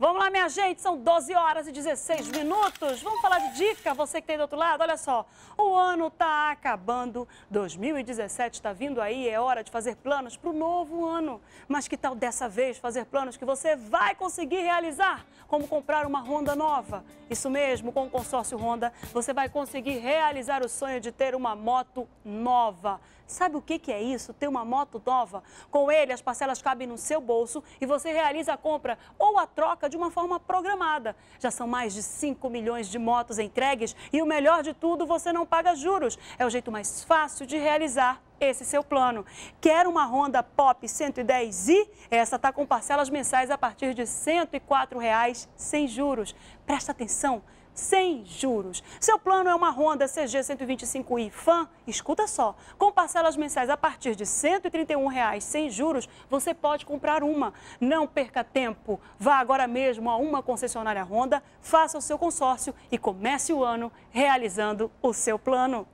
Vamos lá, minha gente, são 12 horas e 16 minutos. Vamos falar de dica, você que tem do outro lado. Olha só, o ano está acabando, 2017 está vindo aí, é hora de fazer planos para o novo ano. Mas que tal dessa vez fazer planos que você vai conseguir realizar? Como comprar uma Honda nova? Isso mesmo, com o consórcio Honda, você vai conseguir realizar o sonho de ter uma moto nova. Sabe o que, que é isso? Ter uma moto nova? Com ele, as parcelas cabem no seu bolso e você realiza a compra ou a troca de uma forma programada. Já são mais de 5 milhões de motos entregues e o melhor de tudo, você não paga juros. É o jeito mais fácil de realizar esse seu plano. Quer uma Honda Pop 110i? Essa está com parcelas mensais a partir de 104 reais, sem juros. Presta atenção sem juros. Seu plano é uma Honda CG 125i Fan? Escuta só, com parcelas mensais a partir de 131 reais, sem juros, você pode comprar uma. Não perca tempo. Vá agora mesmo a uma concessionária Honda, faça o seu consórcio e comece o ano realizando o seu plano.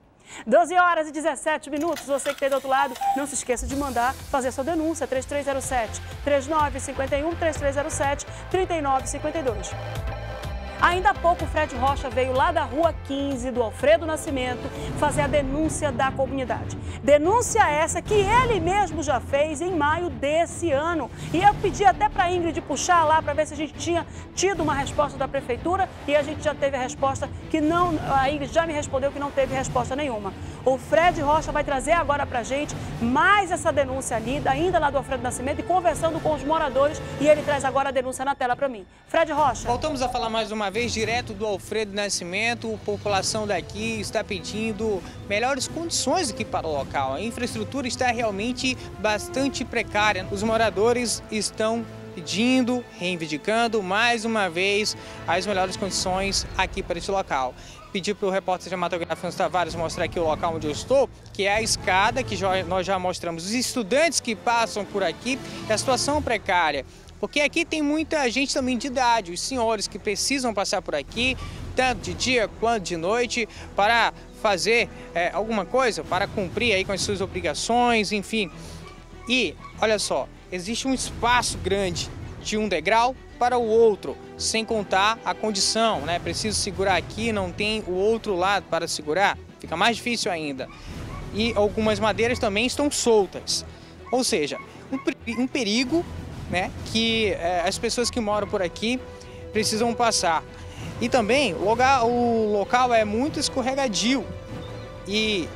12 horas e 17 minutos. Você que tem do outro lado, não se esqueça de mandar fazer sua denúncia. 3307 3951 3307 3952. Ainda há pouco, Fred Rocha veio lá da rua 15 do Alfredo Nascimento fazer a denúncia da comunidade. Denúncia essa que ele mesmo já fez em maio desse ano. E eu pedi até para a Ingrid puxar lá para ver se a gente tinha tido uma resposta da prefeitura e a gente já teve a resposta que não. A Ingrid já me respondeu que não teve resposta nenhuma. O Fred Rocha vai trazer agora para a gente mais essa denúncia ali, ainda lá do Alfredo Nascimento, e conversando com os moradores. E ele traz agora a denúncia na tela para mim. Fred Rocha. Voltamos a falar mais uma uma vez direto do Alfredo Nascimento, a população daqui está pedindo melhores condições aqui para o local. A infraestrutura está realmente bastante precária. Os moradores estão pedindo, reivindicando mais uma vez as melhores condições aqui para esse local. Pedi para o repórter cinematográfico Tavares mostrar aqui o local onde eu estou, que é a escada que nós já mostramos. Os estudantes que passam por aqui, a situação precária. Porque aqui tem muita gente também de idade, os senhores que precisam passar por aqui, tanto de dia quanto de noite, para fazer é, alguma coisa, para cumprir aí com as suas obrigações, enfim. E, olha só, existe um espaço grande de um degrau para o outro, sem contar a condição, né? Preciso segurar aqui, não tem o outro lado para segurar, fica mais difícil ainda. E algumas madeiras também estão soltas. Ou seja, um, um perigo né, que é, as pessoas que moram por aqui precisam passar. E também o local, o local é muito escorregadio e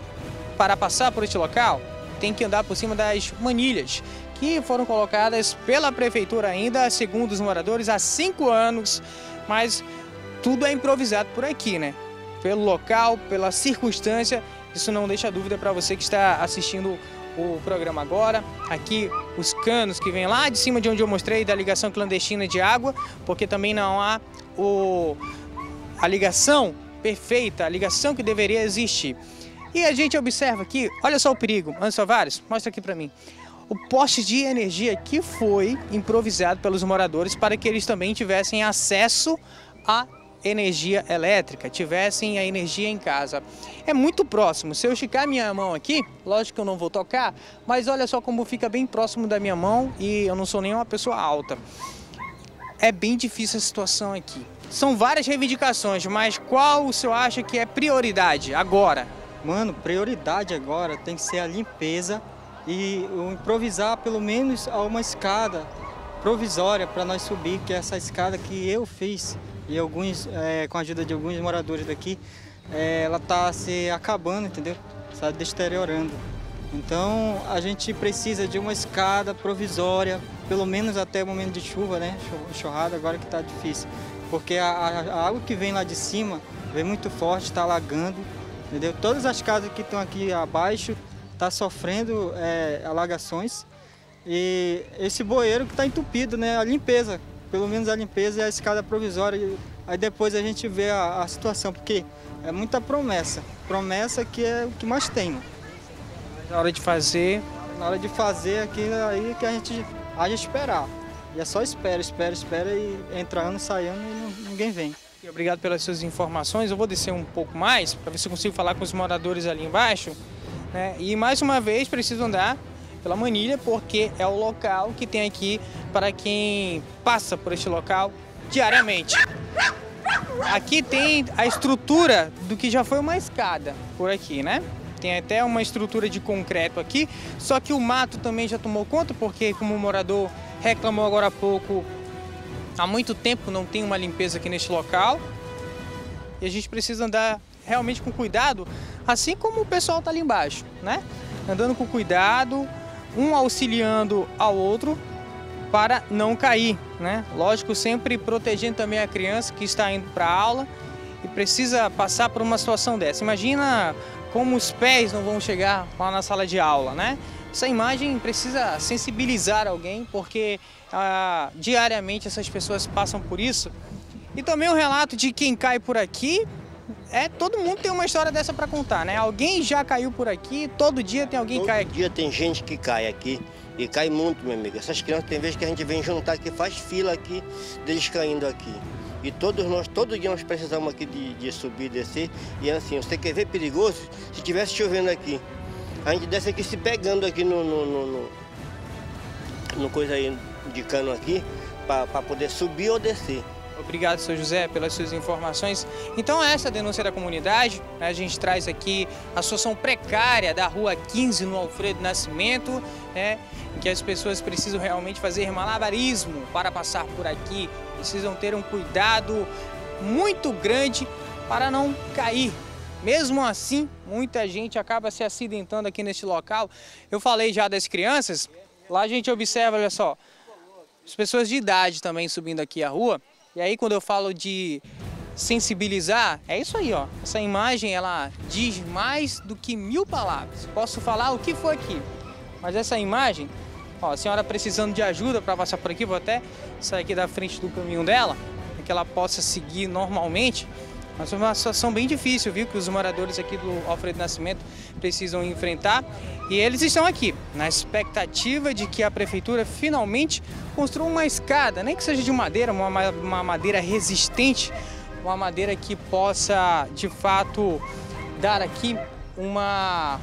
para passar por este local tem que andar por cima das manilhas que foram colocadas pela prefeitura ainda, segundo os moradores, há cinco anos, mas tudo é improvisado por aqui, né? Pelo local, pela circunstância, isso não deixa dúvida para você que está assistindo o programa agora. Aqui os canos que vêm lá de cima de onde eu mostrei da ligação clandestina de água, porque também não há o, a ligação perfeita, a ligação que deveria existir. E a gente observa aqui, olha só o perigo. Anderson Soares, mostra aqui para mim. O poste de energia que foi improvisado pelos moradores para que eles também tivessem acesso a energia elétrica, tivessem a energia em casa. É muito próximo. Se eu esticar minha mão aqui, lógico que eu não vou tocar, mas olha só como fica bem próximo da minha mão e eu não sou nem uma pessoa alta. É bem difícil a situação aqui. São várias reivindicações, mas qual o senhor acha que é prioridade agora? Mano, prioridade agora tem que ser a limpeza e improvisar pelo menos uma escada provisória para nós subir, que é essa escada que eu fiz e alguns, é, com a ajuda de alguns moradores daqui, é, ela está se acabando, entendeu? Está deteriorando. Então a gente precisa de uma escada provisória, pelo menos até o momento de chuva, né? Chorrada agora que está difícil. Porque a, a, água que vem lá de cima vem muito forte, está alagando, entendeu? Todas as casas que estão aqui abaixo estão tá sofrendo é, alagações. E esse bueiro que está entupido, né? A limpeza pelo menos a limpeza e a escada provisória. Aí depois a gente vê a, a situação, porque é muita promessa. Promessa que é o que mais tem. Na hora de fazer. Na hora de fazer aquilo aí que a gente de esperar. E é só espera, espera, espera e entra ano, sai ano e ninguém vem. Obrigado pelas suas informações. Eu vou descer um pouco mais para ver se eu consigo falar com os moradores ali embaixo. Né? E mais uma vez preciso andar pela Manilha, porque é o local que tem aqui para quem passa por este local diariamente. Aqui tem a estrutura do que já foi uma escada por aqui, né? Tem até uma estrutura de concreto aqui, só que o mato também já tomou conta, porque como o morador reclamou agora há pouco, há muito tempo não tem uma limpeza aqui neste local. E a gente precisa andar realmente com cuidado, assim como o pessoal está ali embaixo, né? Andando com cuidado, um auxiliando ao outro para não cair, né? Lógico, sempre protegendo também a criança que está indo para a aula e precisa passar por uma situação dessa. Imagina como os pés não vão chegar lá na sala de aula, né? Essa imagem precisa sensibilizar alguém, porque ah, diariamente essas pessoas passam por isso. E também o relato de quem cai por aqui, é todo mundo tem uma história dessa para contar, né? Alguém já caiu por aqui, todo dia tem alguém todo que cai aqui. Todo dia tem gente que cai aqui. E cai muito, meu amigo. Essas crianças tem vezes que a gente vem juntar aqui, faz fila aqui, deles caindo aqui. E todos nós, todo dia nós precisamos aqui de, de subir e descer. E assim, você quer ver perigoso? Se tivesse chovendo aqui, a gente desce aqui se pegando aqui no, no, no, no, no coisa aí de cano aqui, para poder subir ou descer. Obrigado, seu José, pelas suas informações. Então, essa denúncia da comunidade. Né? A gente traz aqui a situação precária da Rua 15, no Alfredo Nascimento, né? que as pessoas precisam realmente fazer malabarismo para passar por aqui. Precisam ter um cuidado muito grande para não cair. Mesmo assim, muita gente acaba se acidentando aqui neste local. Eu falei já das crianças, lá a gente observa, olha só, as pessoas de idade também subindo aqui a rua. E aí quando eu falo de sensibilizar, é isso aí, ó. Essa imagem, ela diz mais do que mil palavras. Posso falar o que foi aqui, mas essa imagem, ó, a senhora precisando de ajuda para passar por aqui, vou até sair aqui da frente do caminho dela, para que ela possa seguir normalmente. Mas é uma situação bem difícil, viu, que os moradores aqui do Alfredo Nascimento precisam enfrentar. E eles estão aqui, na expectativa de que a prefeitura finalmente construa uma escada, nem que seja de madeira, uma, uma madeira resistente, uma madeira que possa, de fato, dar aqui uma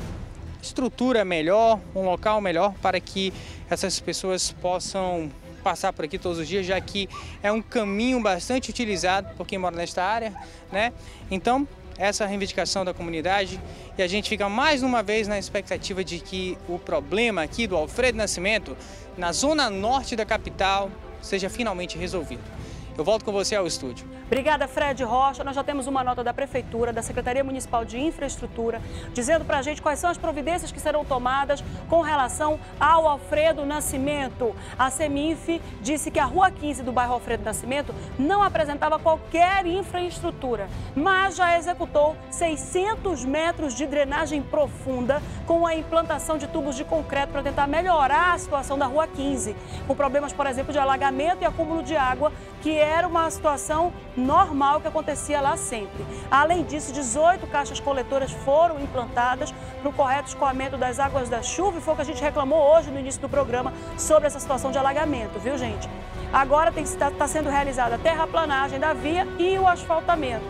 estrutura melhor, um local melhor para que essas pessoas possam passar por aqui todos os dias, já que é um caminho bastante utilizado por quem mora nesta área, né? Então, essa é reivindicação da comunidade e a gente fica mais uma vez na expectativa de que o problema aqui do Alfredo Nascimento, na zona norte da capital, seja finalmente resolvido. Eu volto com você ao estúdio. Obrigada, Fred Rocha. Nós já temos uma nota da Prefeitura, da Secretaria Municipal de Infraestrutura, dizendo para a gente quais são as providências que serão tomadas com relação ao Alfredo Nascimento. A Semif disse que a Rua 15 do bairro Alfredo Nascimento não apresentava qualquer infraestrutura, mas já executou 600 metros de drenagem profunda com a implantação de tubos de concreto para tentar melhorar a situação da Rua 15, com problemas, por exemplo, de alagamento e acúmulo de água, que era uma situação normal que acontecia lá sempre. Além disso, 18 caixas coletoras foram implantadas para o correto escoamento das águas da chuva e foi o que a gente reclamou hoje no início do programa sobre essa situação de alagamento, viu gente? Agora está tá sendo realizada a terraplanagem da via e o asfaltamento.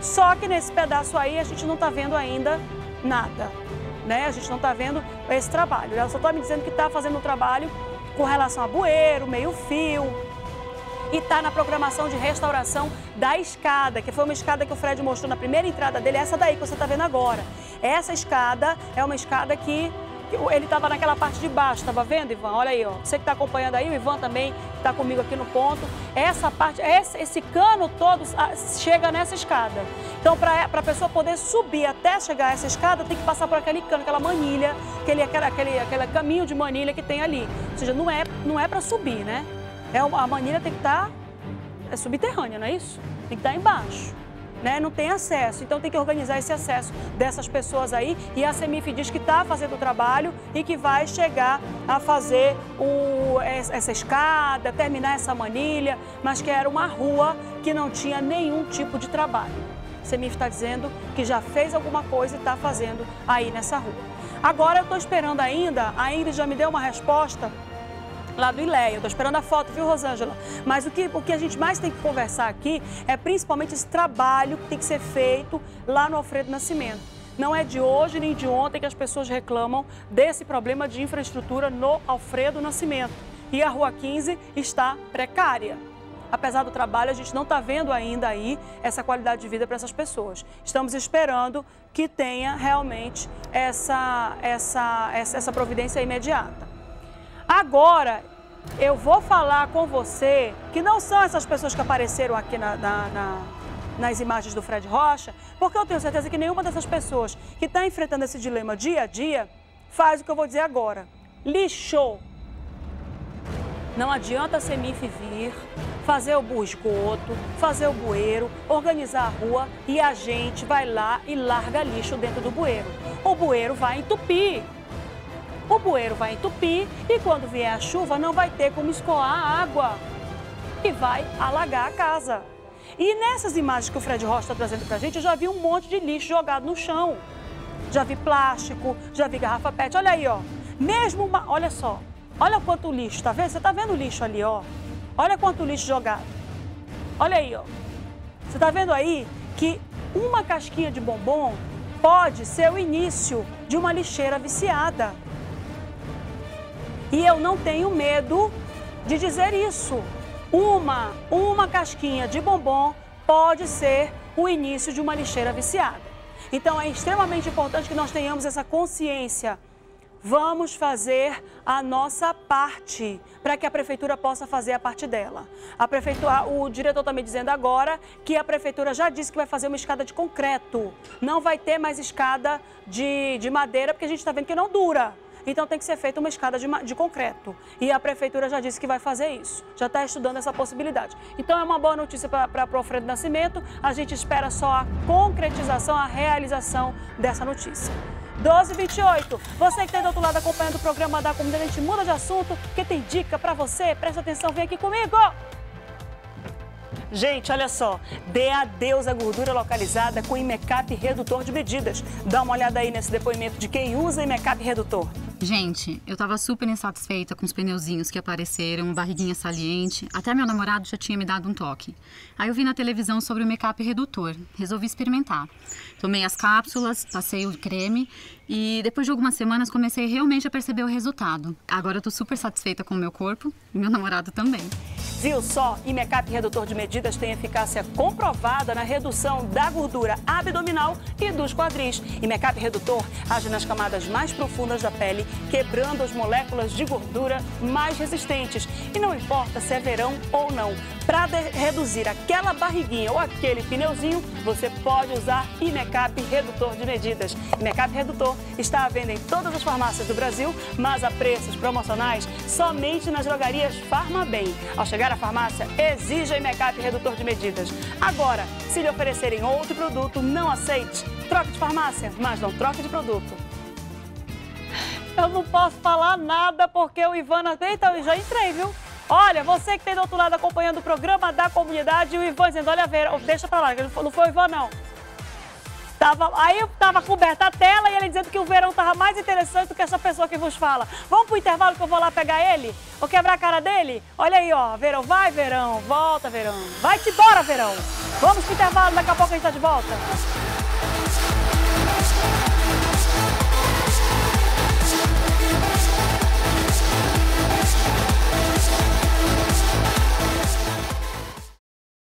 Só que nesse pedaço aí a gente não está vendo ainda nada. Né? A gente não está vendo esse trabalho. Ela só está me dizendo que está fazendo o trabalho com relação a bueiro, meio-fio, e está na programação de restauração da escada, que foi uma escada que o Fred mostrou na primeira entrada dele, essa daí que você está vendo agora. Essa escada é uma escada que ele estava naquela parte de baixo, estava vendo, Ivan? Olha aí, ó. Você que está acompanhando aí, o Ivan também está comigo aqui no ponto. Essa parte, esse, esse cano todo ah, chega nessa escada. Então, para a pessoa poder subir até chegar a essa escada, tem que passar por aquele cano, aquela manilha, aquele, aquele, aquele caminho de manilha que tem ali. Ou seja, não é, não é para subir, né? É, a manilha tem que estar tá, é subterrânea, não é isso? Tem que estar tá embaixo. Né? Não tem acesso, então tem que organizar esse acesso dessas pessoas aí. E a Semif diz que está fazendo o trabalho e que vai chegar a fazer o, essa escada, terminar essa manilha, mas que era uma rua que não tinha nenhum tipo de trabalho. Semif está dizendo que já fez alguma coisa e está fazendo aí nessa rua. Agora eu estou esperando ainda, a Ingrid já me deu uma resposta lá do ILEA. Eu estou esperando a foto, viu, Rosângela? Mas o que, o que a gente mais tem que conversar aqui é principalmente esse trabalho que tem que ser feito lá no Alfredo Nascimento. Não é de hoje nem de ontem que as pessoas reclamam desse problema de infraestrutura no Alfredo Nascimento. E a Rua 15 está precária. apesar do trabalho, a gente não está vendo ainda aí essa qualidade de vida para essas pessoas. Estamos esperando que tenha realmente essa, essa, essa, essa providência imediata. Agora, eu vou falar com você que não são essas pessoas que apareceram aqui na, na, na, nas imagens do Fred Rocha, porque eu tenho certeza que nenhuma dessas pessoas que está enfrentando esse dilema dia a dia faz o que eu vou dizer agora. Lixou. Não adianta a Semif vir, fazer o esgoto, fazer o bueiro, organizar a rua e a gente vai lá e larga lixo dentro do bueiro. O bueiro vai entupir. O bueiro vai entupir e quando vier a chuva não vai ter como escoar a água e vai alagar a casa. E nessas imagens que o Fred Rocha está trazendo para a gente, eu já vi um monte de lixo jogado no chão. Já vi plástico, já vi garrafa PET. Olha aí, ó. Mesmo uma... Olha só. Olha quanto lixo, tá vendo? Você tá vendo o lixo ali, ó. Olha quanto lixo jogado. Olha aí, ó. Você tá vendo aí que uma casquinha de bombom pode ser o início de uma lixeira viciada. E eu não tenho medo de dizer isso. Uma, uma casquinha de bombom pode ser o início de uma lixeira viciada. Então é extremamente importante que nós tenhamos essa consciência. Vamos fazer a nossa parte para que a prefeitura possa fazer a parte dela. A prefeitura, o diretor está me dizendo agora que a prefeitura já disse que vai fazer uma escada de concreto. Não vai ter mais escada de, de madeira, porque a gente está vendo que não dura. Então tem que ser feita uma escada de, de concreto. E a prefeitura já disse que vai fazer isso, já está estudando essa possibilidade. Então é uma boa notícia para o Alfredo Nascimento. A gente espera só a concretização, a realização dessa notícia. 1228. Você que está do outro lado acompanhando o programa da Comunidade, a gente muda de assunto, porque tem dica para você. Presta atenção, vem aqui comigo. Gente, olha só, dê adeus à gordura localizada com Imecap redutor de medidas. Dá uma olhada aí nesse depoimento de quem usa Imecap redutor. Gente, eu tava super insatisfeita com os pneuzinhos que apareceram, barriguinha saliente. Até meu namorado já tinha me dado um toque. Aí eu vi na televisão sobre o make-up redutor. Resolvi experimentar. Tomei as cápsulas, passei o creme e depois de algumas semanas comecei realmente a perceber o resultado. Agora eu tô super satisfeita com o meu corpo e meu namorado também. Viu só? Imecap Redutor de Medidas tem eficácia comprovada na redução da gordura abdominal e dos quadris. Imecap Redutor age nas camadas mais profundas da pele, quebrando as moléculas de gordura mais resistentes. E não importa se é verão ou não, para reduzir aquela barriguinha ou aquele pneuzinho, você pode usar Imecap Redutor de Medidas. Imecap Redutor está à venda em todas as farmácias do Brasil, mas a preços promocionais somente nas drogarias Farmabem. Ao chegar à farmácia, exija Imecap Redutor de Medidas. Agora, se lhe oferecerem outro produto, não aceite. Troque de farmácia, mas não troque de produto. Eu não posso falar nada porque o Ivana... Eita, eu já entrei, viu? Olha, você que tem do outro lado acompanhando o programa da comunidade, o Ivan dizendo, olha, Vera, deixa pra lá, não foi o Ivan, não. Tava, aí tava coberta a tela e ele dizendo que o verão tava mais interessante do que essa pessoa que vos fala. Vamos pro intervalo que eu vou lá pegar ele? Vou quebrar a cara dele? Olha aí, ó, verão, vai verão, volta verão. Vai-te embora, verão. Vamos pro intervalo, daqui a pouco a gente tá de volta.